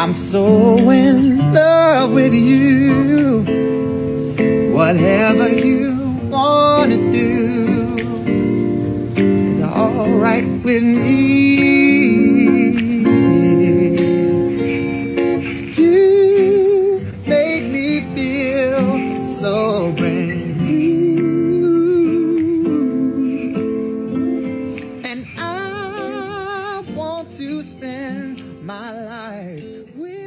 I'm so in love with you. Whatever you want to do it's alright with me. You make me feel so brand new. And I want to spend my life.